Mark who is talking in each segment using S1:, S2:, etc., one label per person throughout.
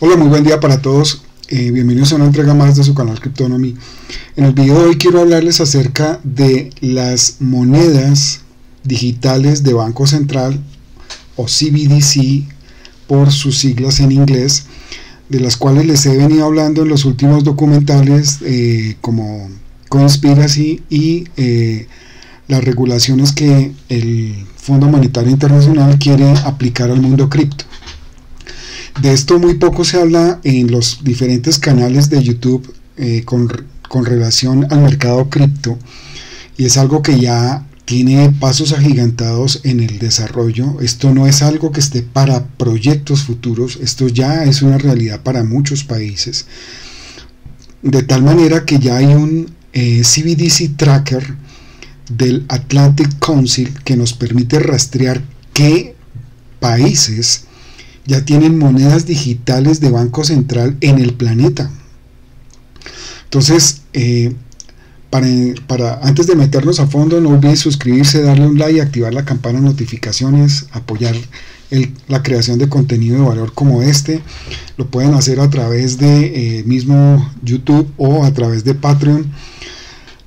S1: Hola, muy buen día para todos. Eh, bienvenidos a una entrega más de su canal Cryptonomy. En el video de hoy quiero hablarles acerca de las monedas digitales de Banco Central o CBDC por sus siglas en inglés, de las cuales les he venido hablando en los últimos documentales eh, como Conspiracy y eh, las regulaciones que el Fondo Monetario Internacional quiere aplicar al mundo cripto. De esto muy poco se habla en los diferentes canales de YouTube eh, con, relación al mercado cripto y es algo que ya tiene pasos agigantados en el desarrollo. Esto no es algo que esté para proyectos futuros, esto ya es una realidad para muchos países. De tal manera que ya hay un eh, CBDC tracker del Atlantic Council que nos permite rastrear qué países ya tienen monedas digitales de Banco Central en el planeta. Entonces, eh, para, antes de meternos a fondo, no olviden suscribirse, darle un like, activar la campana de notificaciones, apoyar la creación de contenido de valor como este. Lo pueden hacer a través de eh, mismo YouTube o a través de Patreon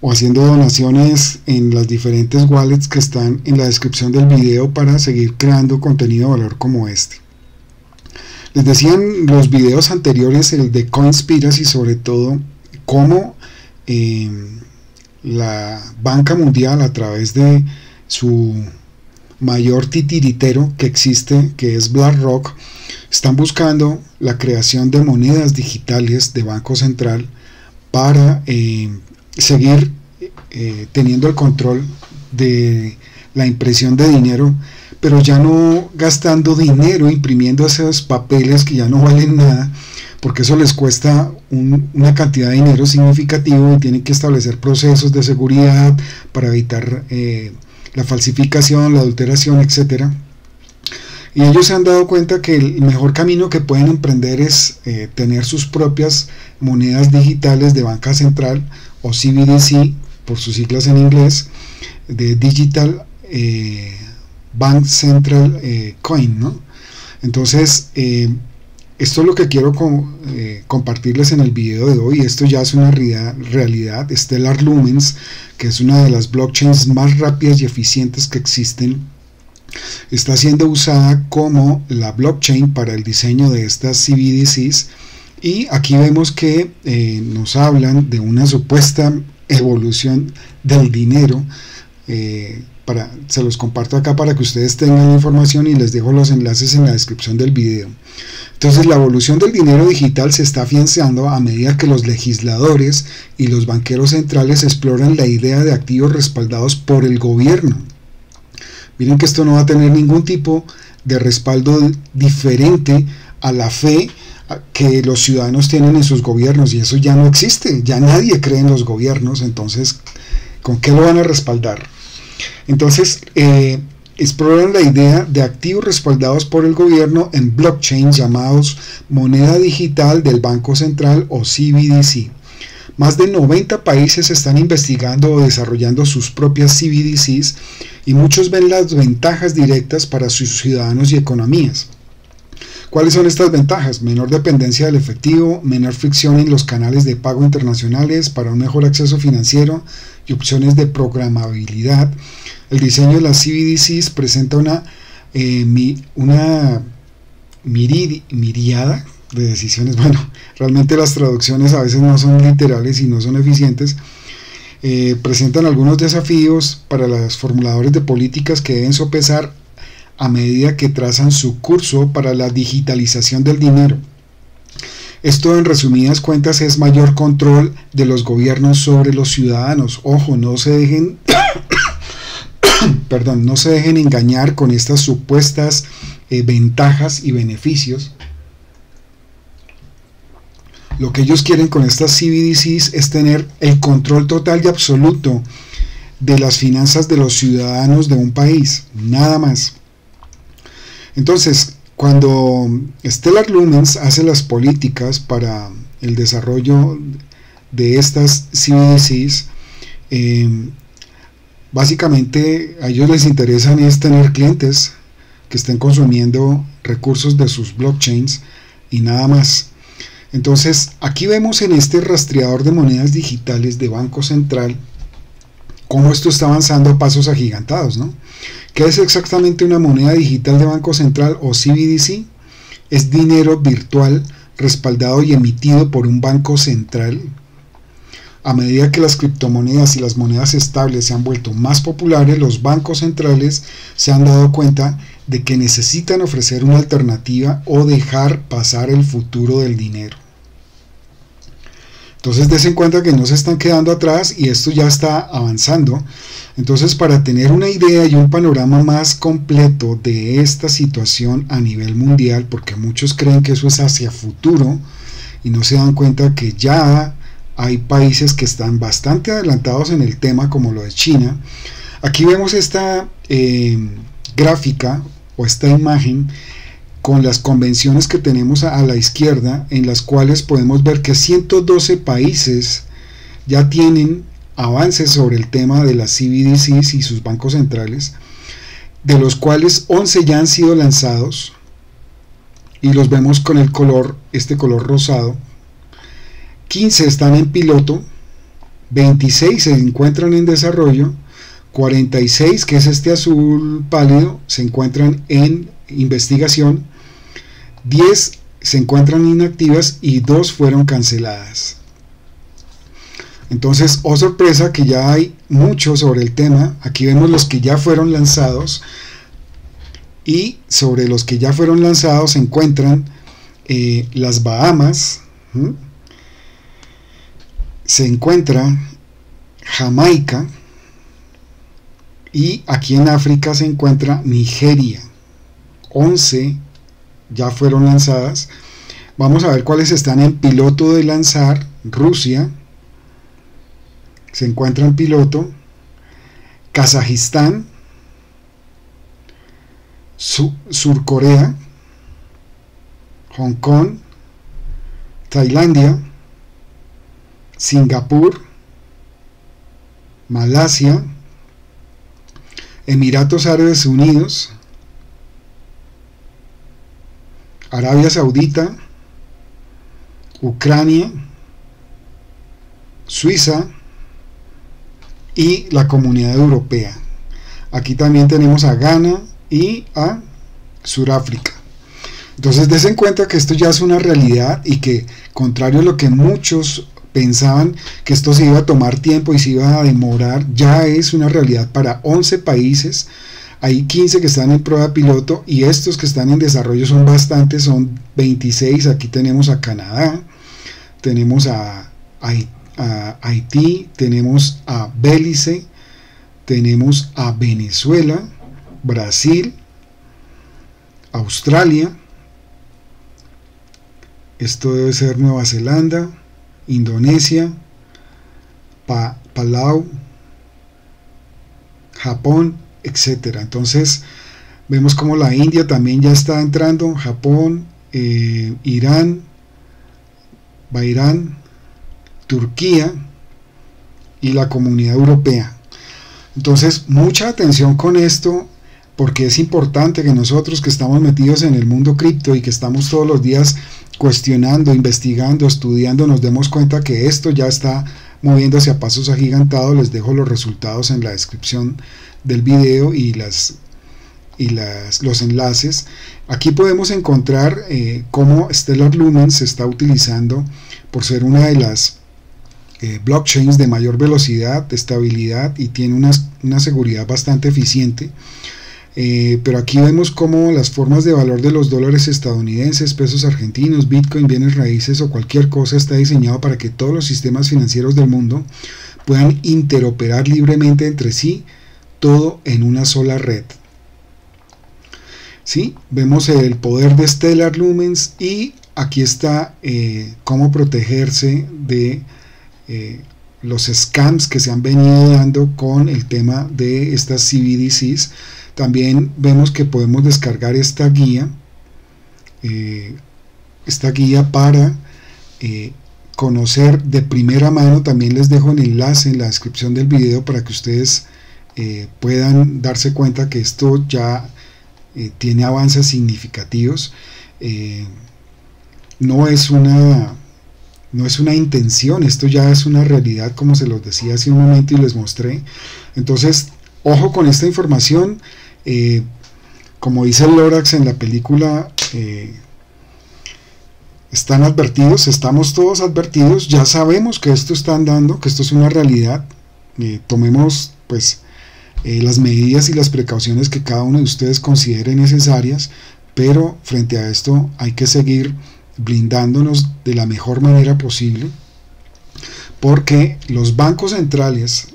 S1: o haciendo donaciones en las diferentes wallets que están en la descripción del video para seguir creando contenido de valor como este. Les decían los videos anteriores, el de Coinspiracy, sobre todo, cómo eh, la banca mundial, a través de su mayor titiritero que existe, que es BlackRock, están buscando la creación de monedas digitales de Banco Central para eh, seguir eh, teniendo el control de la impresión de dinero pero ya no gastando dinero imprimiendo esos papeles que ya no valen nada, porque eso les cuesta una cantidad de dinero significativo y tienen que establecer procesos de seguridad para evitar eh, la falsificación, la adulteración, etc. Y ellos se han dado cuenta que el mejor camino que pueden emprender es eh, tener sus propias monedas digitales de banca central o CBDC, por sus siglas en inglés, de Digital eh, Bank Central eh, Coin, ¿no? Entonces, eh, esto es lo que quiero eh, compartirles en el video de hoy. Esto ya es una realidad. Stellar Lumens, que es una de las blockchains más rápidas y eficientes que existen, está siendo usada como la blockchain para el diseño de estas CBDCs. Y aquí vemos que nos hablan de una supuesta evolución del dinero se los comparto acá para que ustedes tengan la información y les dejo los enlaces en la descripción del video. Entonces la evolución del dinero digital se está afianzando a medida que los legisladores y los banqueros centrales exploran la idea de activos respaldados por el gobierno. Miren que esto no va a tener ningún tipo de respaldo diferente a la fe que los ciudadanos tienen en sus gobiernos y eso ya no existe, ya nadie cree en los gobiernos, entonces ¿con qué lo van a respaldar? Entonces, eh, exploran la idea de activos respaldados por el gobierno en blockchain llamados moneda digital del Banco Central o CBDC. Más de 90 países están investigando o desarrollando sus propias CBDCs y muchos ven las ventajas directas para sus ciudadanos y economías. ¿Cuáles son estas ventajas? Menor dependencia del efectivo, menor fricción en los canales de pago internacionales para un mejor acceso financiero y opciones de programabilidad. El diseño de las CBDCs presenta una, eh, miriada de decisiones. Bueno, realmente las traducciones a veces no son literales y no son eficientes. Eh, presentan algunos desafíos para los formuladores de políticas que deben sopesar a medida que trazan su curso para la digitalización del dinero. Esto en resumidas cuentas es mayor control de los gobiernos sobre los ciudadanos. Ojo, no se dejen perdón, no se dejen engañar con estas supuestas eh, ventajas y beneficios. Lo que ellos quieren con estas CBDCs es tener el control total y absoluto de las finanzas de los ciudadanos de un país, nada más. Entonces, cuando Stellar Lumens hace las políticas para el desarrollo de estas CBDCs, em, básicamente a ellos les interesan es tener clientes que estén consumiendo recursos de sus blockchains y nada más. Entonces, aquí vemos en este rastreador de monedas digitales de Banco Central cómo esto está avanzando a pasos agigantados, ¿no? ¿Qué es exactamente una moneda digital de Banco Central o CBDC? Es dinero virtual respaldado y emitido por un banco central. A medida que las criptomonedas y las monedas estables se han vuelto más populares, los bancos centrales se han dado cuenta de que necesitan ofrecer una alternativa o dejar pasar el futuro del dinero. Entonces des en cuenta que no se están quedando atrás y esto ya está avanzando. Entonces para tener una idea y un panorama más completo de esta situación a nivel mundial, porque muchos creen que eso es hacia futuro y no se dan cuenta que ya hay países que están bastante adelantados en el tema como lo de China. Aquí vemos esta eh, gráfica o esta imagen con las convenciones que tenemos a, la izquierda, en las cuales podemos ver que 112 países ya tienen avances sobre el tema de las CBDCs y sus bancos centrales, de los cuales 11 ya han sido lanzados y los vemos con el color, este color rosado. 15 están en piloto, 26 se encuentran en desarrollo, 46, que es este azul pálido, se encuentran en investigación 10 se encuentran inactivas y 2 fueron canceladas. Entonces, oh sorpresa que ya hay mucho sobre el tema. Aquí vemos los que ya fueron lanzados. Y sobre los que ya fueron lanzados se encuentran eh, las Bahamas. Se encuentra Jamaica. Y aquí en África se encuentra Nigeria. 11 ya fueron lanzadas. Vamos a ver cuáles están en piloto de lanzar. Rusia se encuentra en piloto. Kazajistán. Sur Corea. Hong Kong. Tailandia. Singapur. Malasia. Emiratos Árabes Unidos. Arabia Saudita, Ucrania, Suiza y la Comunidad Europea. Aquí también tenemos a Ghana y a Sudáfrica. Entonces des en cuenta que esto ya es una realidad y que contrario a lo que muchos pensaban que esto se iba a tomar tiempo y se iba a demorar, ya es una realidad para 11 países hay 15 que están en prueba piloto y estos que están en desarrollo son bastantes, son 26. Aquí tenemos a Canadá, tenemos a, Haití, tenemos a Belice, tenemos a Venezuela, Brasil, Australia, esto debe ser Nueva Zelanda, Indonesia, Palau, Japón, etcétera. Entonces, vemos como la India también ya está entrando, Japón, eh, Irán, Bahirán, Turquía y la comunidad europea. Entonces, mucha atención con esto, porque es importante que nosotros que estamos metidos en el mundo cripto y que estamos todos los días cuestionando, investigando, estudiando, nos demos cuenta que esto ya está moviéndose a pasos agigantados. Les dejo los resultados en la descripción del video y las y las, los enlaces. Aquí podemos encontrar eh, cómo Stellar Lumen se está utilizando por ser una de las eh, blockchains de mayor velocidad, estabilidad y tiene una, una seguridad bastante eficiente. Eh, pero aquí vemos cómo las formas de valor de los dólares estadounidenses, pesos argentinos, bitcoin, bienes raíces o cualquier cosa está diseñado para que todos los sistemas financieros del mundo puedan interoperar libremente entre sí todo en una sola red. ¿Sí? Vemos el poder de Stellar Lumens y aquí está eh, cómo protegerse de eh, los scams que se han venido dando con el tema de estas CBDCs. También vemos que podemos descargar esta guía, eh, esta guía para conocer de primera mano. También les dejo el enlace en la descripción del video para que ustedes eh, puedan darse cuenta que esto ya eh, tiene avances significativos. Eh, no es una no es una intención, esto ya es una realidad como se los decía hace un momento y les mostré. Entonces, ojo con esta información. Como dice Lorax en la película, están advertidos, estamos todos advertidos, ya sabemos que esto está andando, que esto es una realidad. Tomemos pues las medidas y las precauciones que cada uno de ustedes considere necesarias, pero frente a esto hay que seguir blindándonos de la mejor manera posible, porque los bancos centrales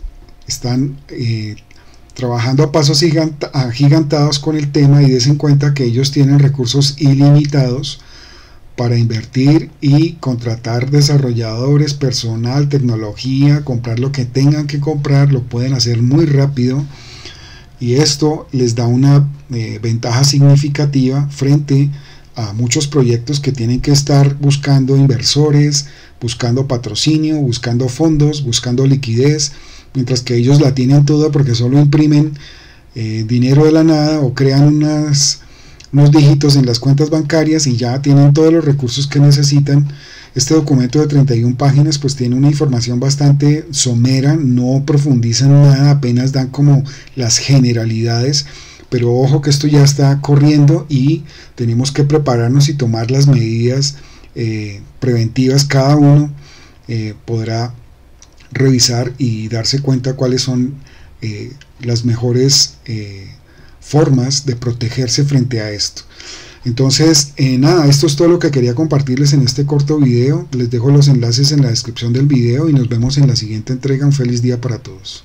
S1: están eh, trabajando a pasos agigantados con el tema y des en cuenta que ellos tienen recursos ilimitados para invertir y contratar desarrolladores, personal, tecnología, comprar lo que tengan que comprar, lo pueden hacer muy rápido. Y esto les da una eh, ventaja significativa frente a muchos proyectos que tienen que estar buscando inversores, buscando patrocinio, buscando fondos, buscando liquidez, mientras que ellos la tienen toda porque solo imprimen eh, dinero de la nada o crean unas, unos dígitos en las cuentas bancarias y ya tienen todos los recursos que necesitan. Este documento de 31 páginas pues tiene una información bastante somera, no profundizan nada, apenas dan como las generalidades pero ojo que esto ya está corriendo y tenemos que prepararnos y tomar las medidas eh, preventivas. Cada uno eh, podrá revisar y darse cuenta cuáles son eh, las mejores formas de protegerse frente a esto. Entonces, nada, esto es todo lo que quería compartirles en este corto video. Les dejo los enlaces en la descripción del video y nos vemos en la siguiente entrega. Un feliz día para todos.